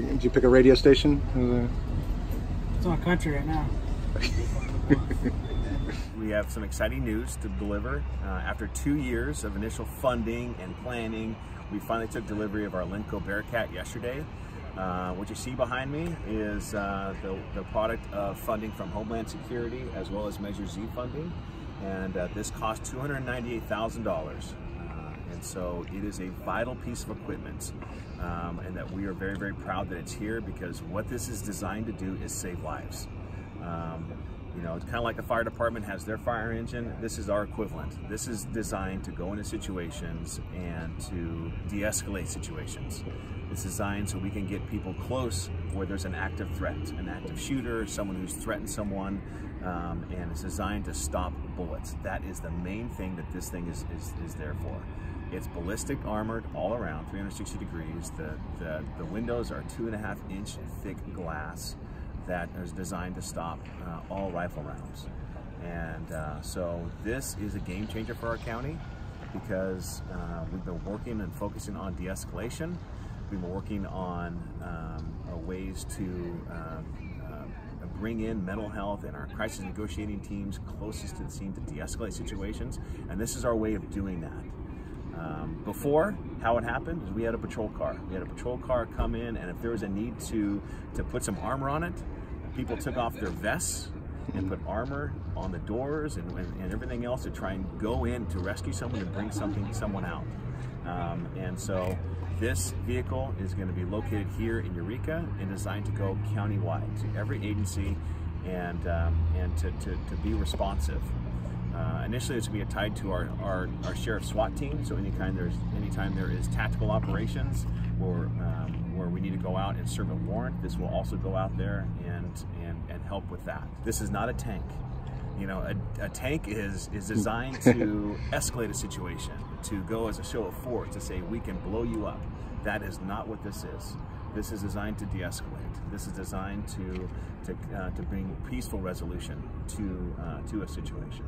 pick, did you pick a radio station? It's on country right now. we have some exciting news to deliver. Uh, after two years of initial funding and planning, we finally took delivery of our Lenco Bearcat yesterday. Uh, what you see behind me is uh, the, the, product of funding from Homeland Security as well as Measure Z funding. And uh, this cost $298,000. And so it is a vital piece of equipment um, and that we are very, very proud that it's here because what this is designed to do is save lives. Um, you know, it's kind of like the fire department has their fire engine. This is our equivalent. This is designed to go into situations and to de-escalate situations. It's designed so we can get people close where there's an active threat, an active shooter, someone who's threatened someone, um, and it's designed to stop bullets. That is the main thing that this thing is, is, is there for. It's ballistic armored all around, 360 degrees. The, the, the windows are two and a half inch thick glass that is designed to stop uh, all rifle rounds. And uh, so this is a game changer for our county because uh, we've been working and focusing on de-escalation. We've been working on um, ways to um, uh, bring in mental health and our crisis negotiating teams closest to the scene to de-escalate situations. And this is our way of doing that. Um, before, how it happened is we had a patrol car. We had a patrol car come in, and if there was a need to, to put some armor on it, people took off their vests and put armor on the doors and, and, and, everything else to try and go in to rescue someone and bring something someone out. Um, and so this vehicle is going to be located here in Eureka and designed to go countywide to every agency and um, and to, to, to, be responsive. Uh, initially, it's going to be tied to our, our, our sheriff SWAT team. So anytime there's anytime there is tactical operations or um, where we need to go out and serve a warrant, this will also go out there and, and, and help with that. This is not a tank. You know, a, a tank is, is designed to escalate a situation, to go as a show of force, to say we can blow you up. That is not what this is. This is designed to de-escalate. This is designed to to, uh, to bring peaceful resolution to uh, to a situation.